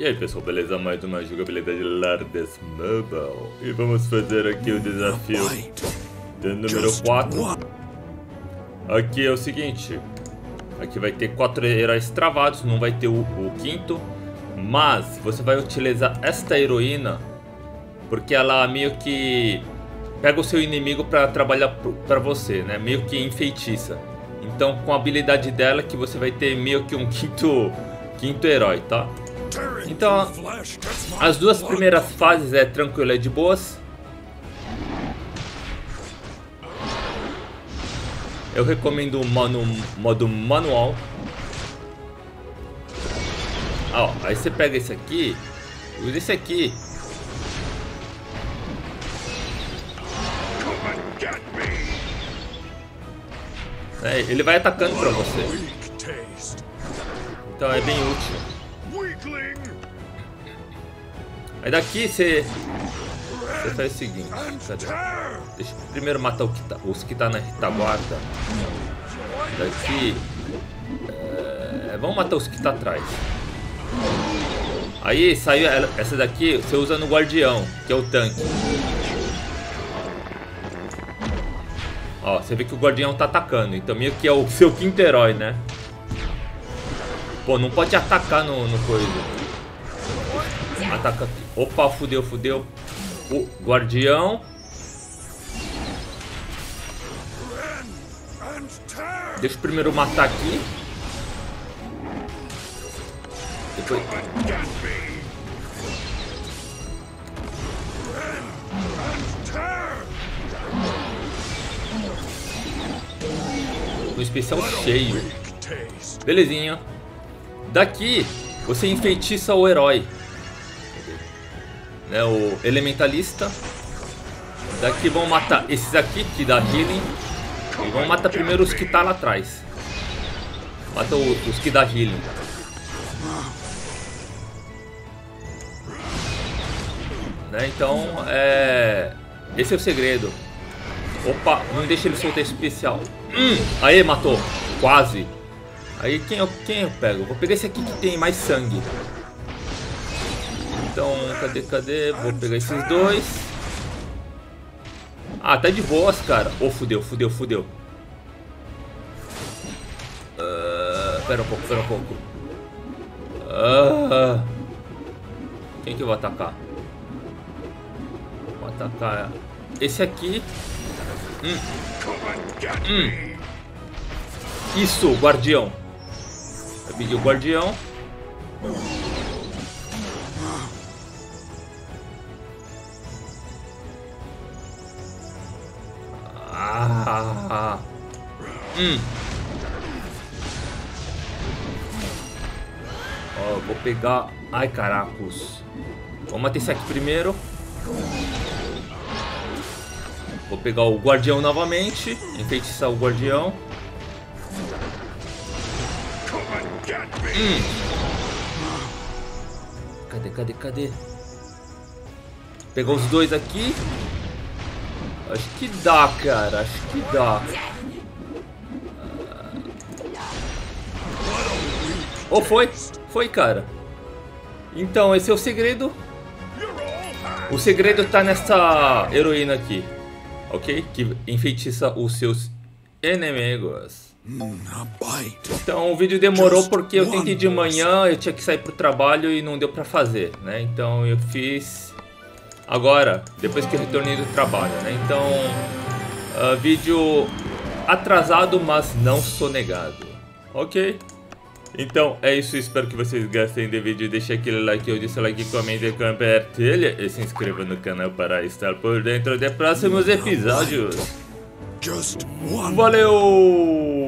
E aí pessoal, beleza? Mais uma jogabilidade Lardes Mobile. E vamos fazer aqui o desafio do número 4 Aqui é o seguinte. Aqui vai ter quatro heróis travados, não vai ter o, o quinto. Mas você vai utilizar esta heroína Porque ela meio que pega o seu inimigo para trabalhar para você, né? Meio que enfeitiça. Então com a habilidade dela que você vai ter meio que um quinto, quinto herói, tá? Então, as duas primeiras fases é tranquilo, é de boas. Eu recomendo o modo, modo manual. Ah, ó, aí você pega esse aqui, usa esse aqui. É, ele vai atacando pra você. Então é bem útil. Aí daqui você. Você faz o seguinte, cadê? Deixa eu primeiro matar que tá, os que tá na retaguarda. Daqui. É, vamos matar os que tá atrás. Aí saiu essa daqui, você usa no guardião, que é o tanque. Ó, você vê que o guardião tá atacando, então meio que é o seu quinto herói, né? Pô, não pode atacar no, no coisa. Ataca aqui. Opa, fudeu, fudeu. O guardião. Deixa eu primeiro matar aqui. Depois... Um especial cheio. Belezinha. Daqui, você enfeitiça o herói. Né, o elementalista. Daqui vão matar esses aqui, que dá healing. E vão matar primeiro os que tá lá atrás. Mata os que dá healing. Né, então, é... Esse é o segredo. Opa, não deixa ele soltar especial. Hum, aí, matou. Quase. Aí quem eu, quem eu pego? Vou pegar esse aqui que tem mais sangue. Então, cadê, cadê? Vou pegar esses dois. Ah, tá de boas, cara. Oh, fudeu, fudeu, fudeu. Uh, pera um pouco, pera um pouco. Uh, quem que eu vou atacar? Vou atacar esse aqui. Hum. Hum. Isso, guardião. Eu pedi o guardião. Ah. Hum. Ó, vou pegar... Ai, caracos. Vamos matar esse aqui primeiro. Vou pegar o guardião novamente. Enfeitiçar o guardião. Hum. Cadê, cadê, cadê? Pegar os dois aqui. Acho que dá, cara. Acho que dá. Oh, foi? Foi, cara. Então, esse é o segredo. O segredo tá nessa heroína aqui. Ok? Que enfeitiça os seus inimigos. Então o vídeo demorou porque eu tentei de manhã, eu tinha que sair pro trabalho e não deu pra fazer, né? Então eu fiz agora, depois que eu retornei do trabalho, né? Então, uh, vídeo atrasado, mas não sonegado, ok? Então é isso, espero que vocês gostem do vídeo, deixe aquele like, eu disse like, comente, compartilhe e se inscreva no canal para estar por dentro de próximos episódios. Valeu!